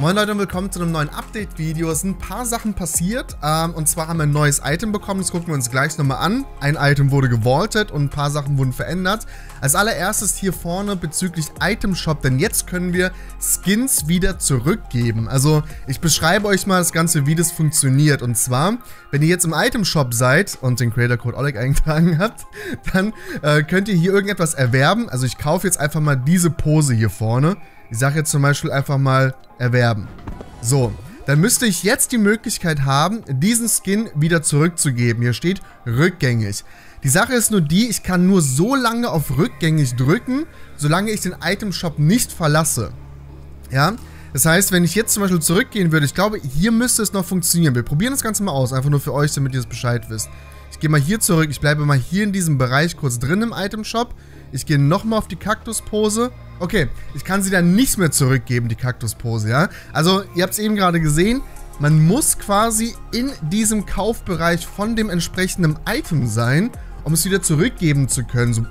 Moin Leute und willkommen zu einem neuen Update-Video. Es sind ein paar Sachen passiert ähm, und zwar haben wir ein neues Item bekommen, das gucken wir uns gleich nochmal an. Ein Item wurde gewaltet und ein paar Sachen wurden verändert. Als allererstes hier vorne bezüglich Item Shop, denn jetzt können wir Skins wieder zurückgeben. Also ich beschreibe euch mal das Ganze, wie das funktioniert. Und zwar, wenn ihr jetzt im Item Shop seid und den Creator Code Oleg eingetragen habt, dann äh, könnt ihr hier irgendetwas erwerben. Also ich kaufe jetzt einfach mal diese Pose hier vorne. Ich sage jetzt zum Beispiel einfach mal erwerben. So, dann müsste ich jetzt die Möglichkeit haben, diesen Skin wieder zurückzugeben. Hier steht rückgängig. Die Sache ist nur die, ich kann nur so lange auf rückgängig drücken, solange ich den Item Shop nicht verlasse. Ja, das heißt, wenn ich jetzt zum Beispiel zurückgehen würde, ich glaube, hier müsste es noch funktionieren. Wir probieren das Ganze mal aus, einfach nur für euch, damit ihr es Bescheid wisst. Ich gehe mal hier zurück, ich bleibe mal hier in diesem Bereich kurz drin im Item Shop. Ich gehe nochmal auf die Kaktuspose. Okay, ich kann sie dann nicht mehr zurückgeben, die Kaktuspose, ja? Also, ihr habt es eben gerade gesehen, man muss quasi in diesem Kaufbereich von dem entsprechenden Item sein, um es wieder zurückgeben zu können. So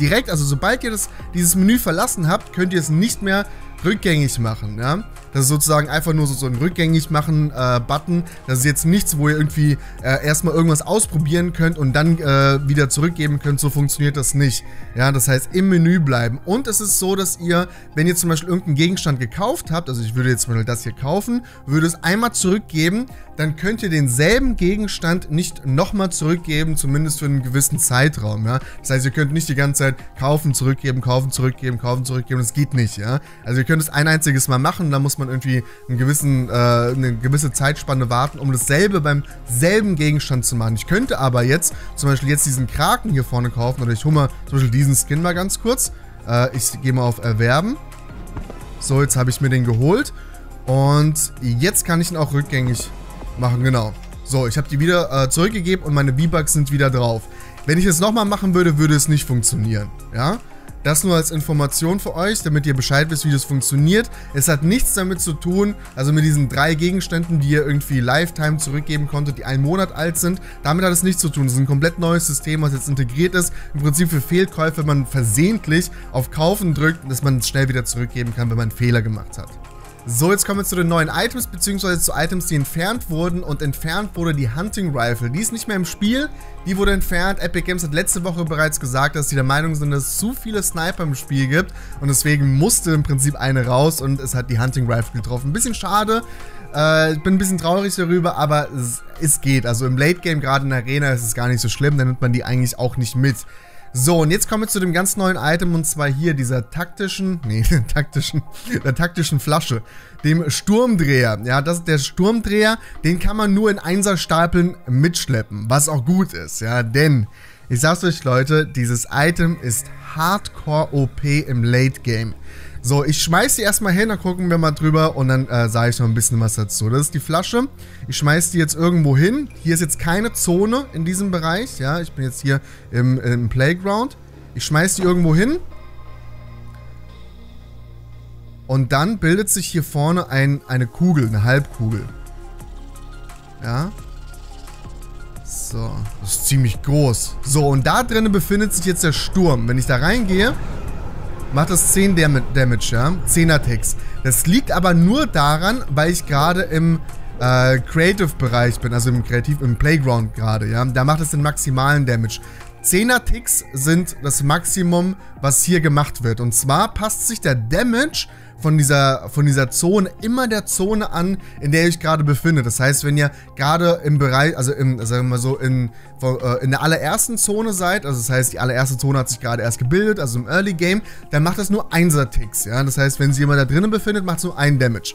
direkt, also sobald ihr das, dieses Menü verlassen habt, könnt ihr es nicht mehr rückgängig machen, ja. Das ist sozusagen einfach nur so, so ein rückgängig machen äh, Button. Das ist jetzt nichts, wo ihr irgendwie äh, erstmal irgendwas ausprobieren könnt und dann äh, wieder zurückgeben könnt. So funktioniert das nicht. Ja, das heißt im Menü bleiben. Und es ist so, dass ihr, wenn ihr zum Beispiel irgendeinen Gegenstand gekauft habt, also ich würde jetzt mal das hier kaufen, würde es einmal zurückgeben, dann könnt ihr denselben Gegenstand nicht nochmal zurückgeben, zumindest für einen gewissen Zeitraum, ja. Das heißt, ihr könnt nicht die ganze Zeit kaufen, zurückgeben, kaufen, zurückgeben, kaufen, zurückgeben, das geht nicht, ja. Also ihr könnt es ein einziges Mal machen, dann muss man irgendwie gewissen, äh, eine gewisse Zeitspanne warten, um dasselbe beim selben Gegenstand zu machen. Ich könnte aber jetzt zum Beispiel jetzt diesen Kraken hier vorne kaufen oder ich hole mal zum Beispiel diesen Skin mal ganz kurz. Äh, ich gehe mal auf Erwerben. So, jetzt habe ich mir den geholt. Und jetzt kann ich ihn auch rückgängig machen, genau. So, ich habe die wieder äh, zurückgegeben und meine V-Bucks sind wieder drauf. Wenn ich es nochmal machen würde, würde es nicht funktionieren, ja? Das nur als Information für euch, damit ihr Bescheid wisst, wie das funktioniert. Es hat nichts damit zu tun, also mit diesen drei Gegenständen, die ihr irgendwie Lifetime zurückgeben konntet, die einen Monat alt sind. Damit hat es nichts zu tun. Das ist ein komplett neues System, was jetzt integriert ist. Im Prinzip für Fehlkäufe, wenn man versehentlich auf Kaufen drückt, dass man es schnell wieder zurückgeben kann, wenn man einen Fehler gemacht hat. So, jetzt kommen wir zu den neuen Items, beziehungsweise zu Items, die entfernt wurden. Und entfernt wurde die Hunting Rifle. Die ist nicht mehr im Spiel, die wurde entfernt. Epic Games hat letzte Woche bereits gesagt, dass sie der Meinung sind, dass es zu viele Sniper im Spiel gibt. Und deswegen musste im Prinzip eine raus und es hat die Hunting Rifle getroffen. Ein bisschen schade. Äh, ich bin ein bisschen traurig darüber, aber es, es geht. Also im Late Game, gerade in der Arena, ist es gar nicht so schlimm. Da nimmt man die eigentlich auch nicht mit. So, und jetzt kommen wir zu dem ganz neuen Item und zwar hier dieser taktischen, nee, taktischen, der taktischen Flasche, dem Sturmdreher. Ja, das ist der Sturmdreher, den kann man nur in Einserstapeln mitschleppen, was auch gut ist, ja, denn ich sag's euch Leute, dieses Item ist Hardcore OP im Late Game. So, ich schmeiß die erstmal hin, dann gucken wir mal drüber und dann äh, sage ich noch ein bisschen was dazu. Das ist die Flasche. Ich schmeiß die jetzt irgendwo hin. Hier ist jetzt keine Zone in diesem Bereich. Ja, ich bin jetzt hier im, im Playground. Ich schmeiß die irgendwo hin. Und dann bildet sich hier vorne ein, eine Kugel, eine Halbkugel. Ja. So, das ist ziemlich groß. So, und da drinnen befindet sich jetzt der Sturm. Wenn ich da reingehe, macht das 10 Damage, ja. 10er Ticks. Das liegt aber nur daran, weil ich gerade im äh, Creative-Bereich bin, also im Kreativ, im Playground gerade, ja. Da macht es den maximalen Damage. 10er Ticks sind das Maximum, was hier gemacht wird. Und zwar passt sich der Damage von dieser, von dieser Zone immer der Zone an, in der ihr euch gerade befindet. Das heißt, wenn ihr gerade im Bereich, also im, sagen wir mal so, in, äh, in der allerersten Zone seid, also das heißt, die allererste Zone hat sich gerade erst gebildet, also im Early Game, dann macht das nur 1er Ticks, ja. Das heißt, wenn sich jemand da drinnen befindet, macht es nur ein Damage.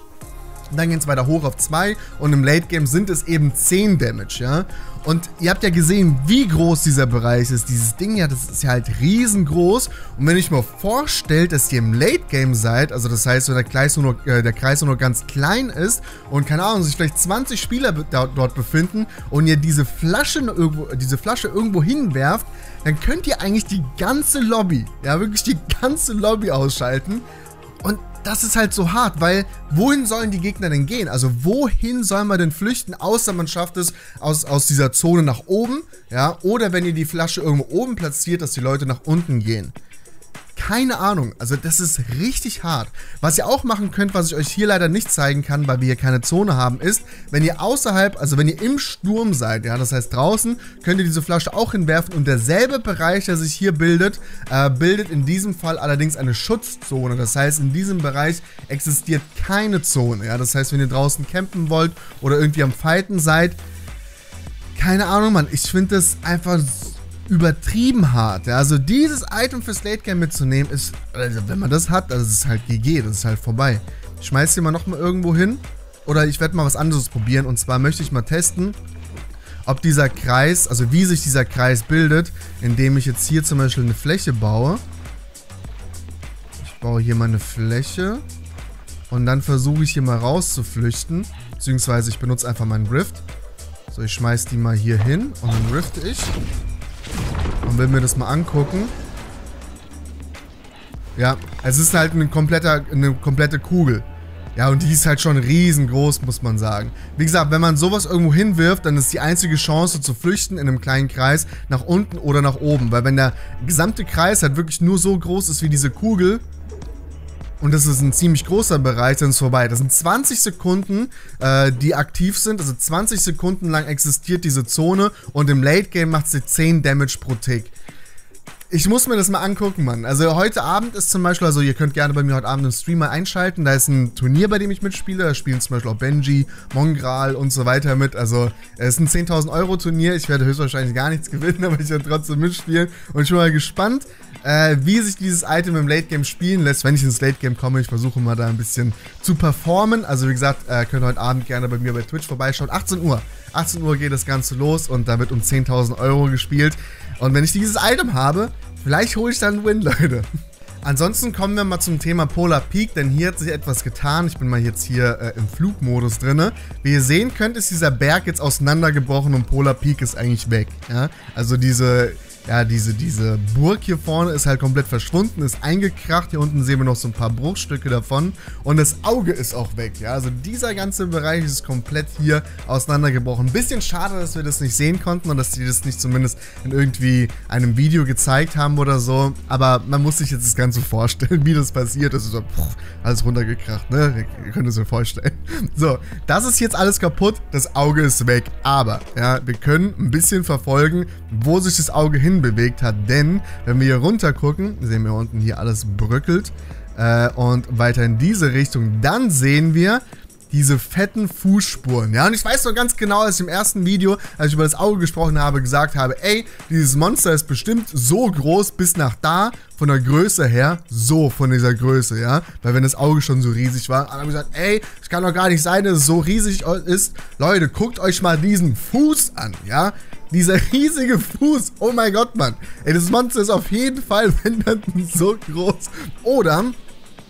Dann geht es weiter hoch auf 2 und im Late Game sind es eben 10 Damage, ja. Und ihr habt ja gesehen, wie groß dieser Bereich ist. Dieses Ding ja, das ist ja halt riesengroß. Und wenn ich mir vorstellt, dass ihr im Late Game seid, also das heißt, wenn der Kreis nur, äh, der Kreis nur ganz klein ist und keine Ahnung, sich vielleicht 20 Spieler dort befinden und ihr diese Flasche irgendwo, diese Flasche irgendwo hinwerft, dann könnt ihr eigentlich die ganze Lobby, ja wirklich die ganze Lobby ausschalten. Und das ist halt so hart, weil wohin sollen die Gegner denn gehen? Also wohin soll man denn flüchten, außer man schafft es aus, aus dieser Zone nach oben, ja, oder wenn ihr die Flasche irgendwo oben platziert, dass die Leute nach unten gehen. Keine Ahnung. Also das ist richtig hart. Was ihr auch machen könnt, was ich euch hier leider nicht zeigen kann, weil wir hier keine Zone haben, ist, wenn ihr außerhalb, also wenn ihr im Sturm seid, ja, das heißt draußen, könnt ihr diese Flasche auch hinwerfen und derselbe Bereich, der sich hier bildet, äh, bildet in diesem Fall allerdings eine Schutzzone. Das heißt, in diesem Bereich existiert keine Zone, ja. Das heißt, wenn ihr draußen campen wollt oder irgendwie am Fighten seid, keine Ahnung, Mann. Ich finde das einfach übertrieben hart. Ja? Also dieses Item fürs Late Game mitzunehmen, ist, also wenn man das hat, das ist halt GG, das ist halt vorbei. Ich schmeiß hier mal nochmal irgendwo hin. Oder ich werde mal was anderes probieren. Und zwar möchte ich mal testen, ob dieser Kreis, also wie sich dieser Kreis bildet, indem ich jetzt hier zum Beispiel eine Fläche baue. Ich baue hier mal eine Fläche. Und dann versuche ich hier mal rauszuflüchten. Beziehungsweise ich benutze einfach meinen Rift. So, ich schmeiß die mal hier hin und dann rifte ich. Will mir das mal angucken. Ja, es ist halt eine, kompletter, eine komplette Kugel. Ja, und die ist halt schon riesengroß, muss man sagen. Wie gesagt, wenn man sowas irgendwo hinwirft, dann ist die einzige Chance zu flüchten in einem kleinen Kreis nach unten oder nach oben. Weil wenn der gesamte Kreis halt wirklich nur so groß ist wie diese Kugel, und das ist ein ziemlich großer Bereich, dann ist es vorbei. Das sind 20 Sekunden, äh, die aktiv sind. Also 20 Sekunden lang existiert diese Zone und im Late Game macht sie 10 Damage pro Tick. Ich muss mir das mal angucken, Mann. Also heute Abend ist zum Beispiel, also ihr könnt gerne bei mir heute Abend im Stream mal einschalten. Da ist ein Turnier, bei dem ich mitspiele. Da spielen zum Beispiel auch Benji, Mongral und so weiter mit. Also es ist ein 10.000 Euro Turnier. Ich werde höchstwahrscheinlich gar nichts gewinnen, aber ich werde trotzdem mitspielen. Und ich bin mal gespannt, äh, wie sich dieses Item im Late Game spielen lässt. Wenn ich ins Late Game komme, ich versuche mal da ein bisschen zu performen. Also wie gesagt, äh, könnt ihr heute Abend gerne bei mir bei Twitch vorbeischauen. 18 Uhr. 18 Uhr geht das Ganze los und da wird um 10.000 Euro gespielt. Und wenn ich dieses Item habe, vielleicht hole ich dann einen Win, Leute. Ansonsten kommen wir mal zum Thema Polar Peak, denn hier hat sich etwas getan. Ich bin mal jetzt hier äh, im Flugmodus drin. Wie ihr sehen könnt, ist dieser Berg jetzt auseinandergebrochen und Polar Peak ist eigentlich weg. Ja? Also diese ja, diese, diese Burg hier vorne ist halt komplett verschwunden, ist eingekracht. Hier unten sehen wir noch so ein paar Bruchstücke davon. Und das Auge ist auch weg, ja. Also dieser ganze Bereich ist komplett hier auseinandergebrochen. Ein bisschen schade, dass wir das nicht sehen konnten und dass die das nicht zumindest in irgendwie einem Video gezeigt haben oder so. Aber man muss sich jetzt das Ganze vorstellen, wie das passiert ist. So, pff, alles runtergekracht, ne? Ihr könnt es euch vorstellen. So, das ist jetzt alles kaputt. Das Auge ist weg. Aber, ja, wir können ein bisschen verfolgen, wo sich das Auge hin bewegt hat. Denn, wenn wir hier runter gucken, sehen wir unten hier alles bröckelt. Äh, und weiter in diese Richtung. Dann sehen wir diese fetten Fußspuren. Ja, und ich weiß noch ganz genau, als ich im ersten Video, als ich über das Auge gesprochen habe, gesagt habe, ey, dieses Monster ist bestimmt so groß bis nach da, von der Größe her, so von dieser Größe, ja. Weil wenn das Auge schon so riesig war, haben wir gesagt, ey, es kann doch gar nicht sein, dass es so riesig ist. Leute, guckt euch mal diesen Fuß an, ja. Dieser riesige Fuß. Oh mein Gott, Mann. Ey, das Monster ist auf jeden Fall, wenn so groß. Oder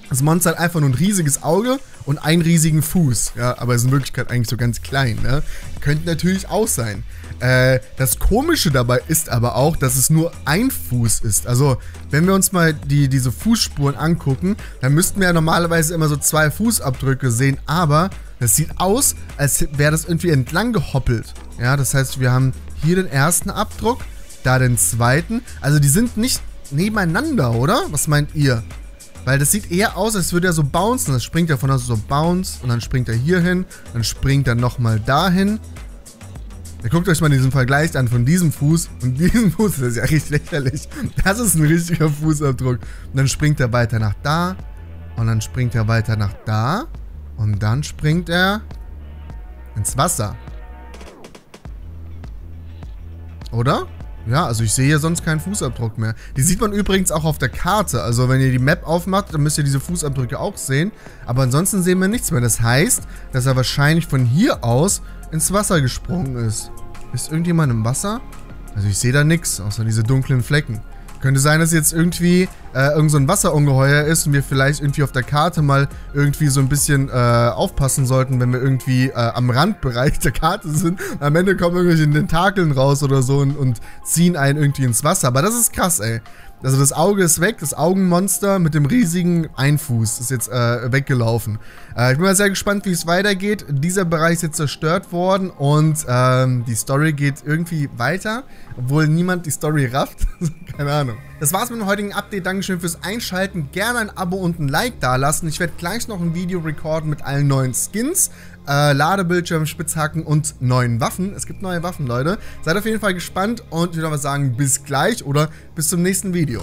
das Monster hat einfach nur ein riesiges Auge und einen riesigen Fuß. Ja, aber ist in Wirklichkeit eigentlich so ganz klein, ne? Könnte natürlich auch sein. Äh, das Komische dabei ist aber auch, dass es nur ein Fuß ist. Also, wenn wir uns mal die, diese Fußspuren angucken, dann müssten wir ja normalerweise immer so zwei Fußabdrücke sehen, aber das sieht aus, als wäre das irgendwie entlang gehoppelt. Ja, das heißt, wir haben hier den ersten Abdruck, da den zweiten. Also die sind nicht nebeneinander, oder? Was meint ihr? Weil das sieht eher aus, als würde er so bouncen. Das springt er von aus so bounce und dann springt er hier hin, dann springt er nochmal dahin. Ihr guckt euch mal diesen Vergleich an von diesem Fuß und diesem Fuß. Das ist ja richtig lächerlich. Das ist ein richtiger Fußabdruck. Und dann springt er weiter nach da und dann springt er weiter nach da und dann springt er ins Wasser. Oder? Ja, also ich sehe hier sonst keinen Fußabdruck mehr. Die sieht man übrigens auch auf der Karte. Also wenn ihr die Map aufmacht, dann müsst ihr diese Fußabdrücke auch sehen. Aber ansonsten sehen wir nichts mehr. Das heißt, dass er wahrscheinlich von hier aus ins Wasser gesprungen ist. Ist irgendjemand im Wasser? Also ich sehe da nichts, außer diese dunklen Flecken. Könnte sein, dass jetzt irgendwie äh, irgend so ein Wasserungeheuer ist und wir vielleicht irgendwie auf der Karte mal irgendwie so ein bisschen äh, aufpassen sollten, wenn wir irgendwie äh, am Randbereich der Karte sind. Am Ende kommen irgendwelche Tentakeln raus oder so und, und ziehen einen irgendwie ins Wasser. Aber das ist krass, ey. Also das Auge ist weg, das Augenmonster mit dem riesigen Einfuß ist jetzt äh, weggelaufen. Äh, ich bin mal sehr gespannt, wie es weitergeht. Dieser Bereich ist jetzt zerstört worden und ähm, die Story geht irgendwie weiter, obwohl niemand die Story rafft. Keine Ahnung. Das war's mit dem heutigen Update. Dankeschön fürs Einschalten. Gerne ein Abo und ein Like dalassen. Ich werde gleich noch ein Video recorden mit allen neuen Skins, äh, Ladebildschirm, Spitzhacken und neuen Waffen. Es gibt neue Waffen, Leute. Seid auf jeden Fall gespannt und ich würde aber sagen, bis gleich oder bis zum nächsten Video.